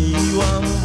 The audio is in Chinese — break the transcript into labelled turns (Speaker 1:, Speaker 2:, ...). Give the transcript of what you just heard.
Speaker 1: 遗忘